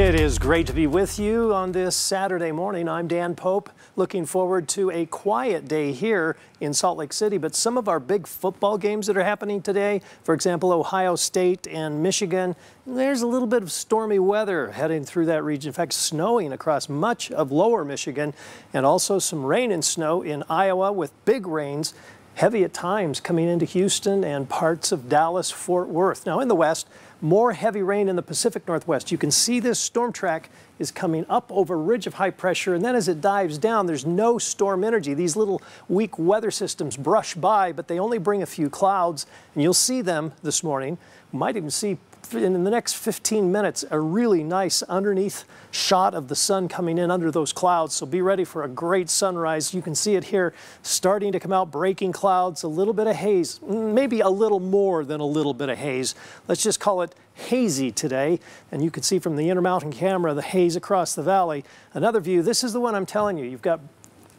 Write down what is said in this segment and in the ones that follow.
It is great to be with you on this Saturday morning. I'm Dan Pope, looking forward to a quiet day here in Salt Lake City. But some of our big football games that are happening today, for example, Ohio State and Michigan, there's a little bit of stormy weather heading through that region. In fact, snowing across much of lower Michigan, and also some rain and snow in Iowa with big rains heavy at times coming into Houston and parts of Dallas, Fort Worth. Now in the west, more heavy rain in the Pacific Northwest. You can see this storm track is coming up over a ridge of high pressure, and then as it dives down, there's no storm energy. These little weak weather systems brush by, but they only bring a few clouds, and you'll see them this morning. might even see in the next 15 minutes a really nice underneath shot of the sun coming in under those clouds. So be ready for a great sunrise. You can see it here starting to come out, breaking clouds, a little bit of haze, maybe a little more than a little bit of haze. Let's just call it hazy today. And you can see from the Intermountain camera the haze across the valley. Another view, this is the one I'm telling you. You've got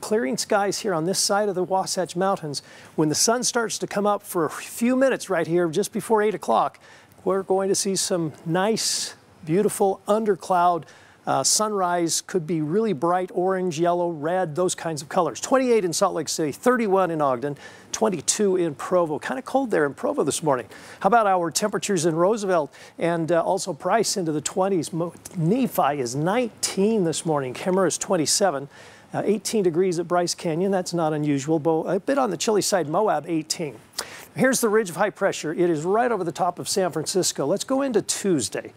clearing skies here on this side of the Wasatch Mountains. When the sun starts to come up for a few minutes right here, just before 8 o'clock, we're going to see some nice, beautiful undercloud. Uh, sunrise could be really bright orange, yellow, red, those kinds of colors. 28 in Salt Lake City, 31 in Ogden, 22 in Provo. Kind of cold there in Provo this morning. How about our temperatures in Roosevelt and uh, also Price into the 20s? Mo Nephi is 19 this morning. Kemmerer is 27. Uh, 18 degrees at Bryce Canyon. That's not unusual. But a bit on the chilly side, Moab 18. Here's the ridge of high pressure. It is right over the top of San Francisco. Let's go into Tuesday.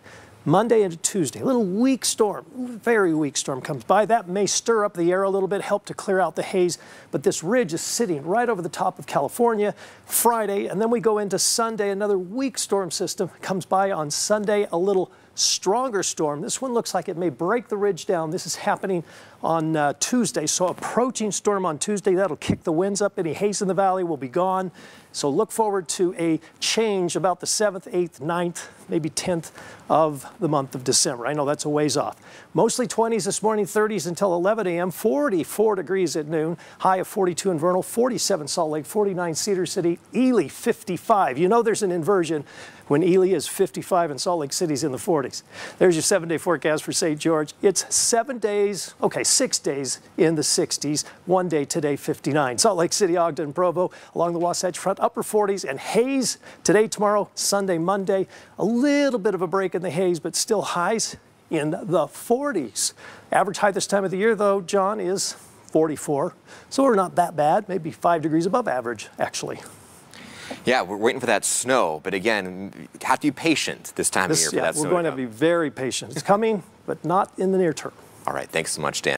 Monday into Tuesday, a little weak storm, very weak storm comes by. That may stir up the air a little bit, help to clear out the haze, but this ridge is sitting right over the top of California Friday, and then we go into Sunday. Another weak storm system comes by on Sunday, a little stronger storm. This one looks like it may break the ridge down. This is happening on uh, Tuesday. So approaching storm on Tuesday, that'll kick the winds up. Any haze in the valley will be gone. So look forward to a change about the 7th, 8th, 9th, maybe 10th of the month of December. I know that's a ways off. Mostly 20s this morning, 30s until 11 a.m., 44 degrees at noon, high of 42 in Vernal, 47 Salt Lake, 49 Cedar City, Ely 55. You know there's an inversion when Ely is 55 and Salt Lake City's in the 40s. There's your seven day forecast for St. George. It's seven days, okay, six days in the 60s, one day today, 59. Salt Lake City, Ogden, Provo, along the Wasatch Front, upper 40s, and haze today, tomorrow, Sunday, Monday. A little bit of a break in the haze, but still highs in the 40s. Average high this time of the year, though, John, is 44. So we're not that bad, maybe five degrees above average, actually. Yeah, we're waiting for that snow, but again, have to be patient this time this, of year yeah, for that snow. We're going to, to be very patient. It's coming, but not in the near term. All right, thanks so much, Dan.